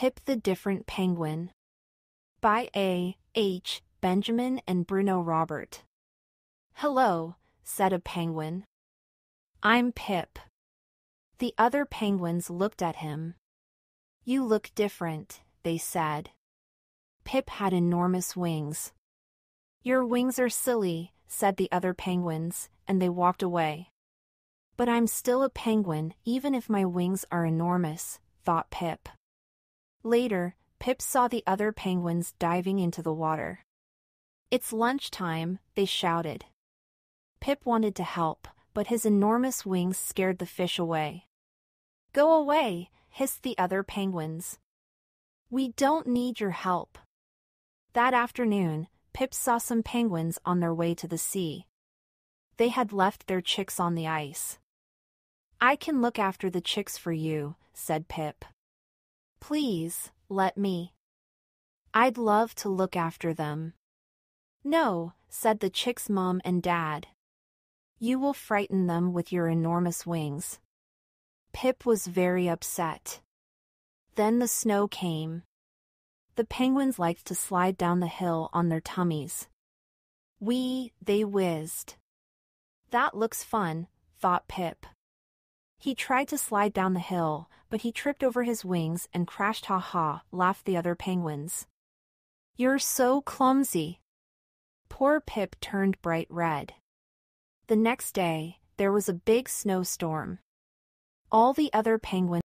Pip the Different Penguin. By A. H. Benjamin and Bruno Robert. Hello, said a penguin. I'm Pip. The other penguins looked at him. You look different, they said. Pip had enormous wings. Your wings are silly, said the other penguins, and they walked away. But I'm still a penguin even if my wings are enormous, thought Pip. Later, Pip saw the other penguins diving into the water. It's lunchtime, they shouted. Pip wanted to help, but his enormous wings scared the fish away. Go away, hissed the other penguins. We don't need your help. That afternoon, Pip saw some penguins on their way to the sea. They had left their chicks on the ice. I can look after the chicks for you, said Pip. Please, let me. I'd love to look after them. No, said the chick's mom and dad. You will frighten them with your enormous wings. Pip was very upset. Then the snow came. The penguins liked to slide down the hill on their tummies. Wee, they whizzed. That looks fun, thought Pip. He tried to slide down the hill, but he tripped over his wings and crashed ha ha, laughed the other penguins. You're so clumsy. Poor Pip turned bright red. The next day, there was a big snowstorm. All the other penguins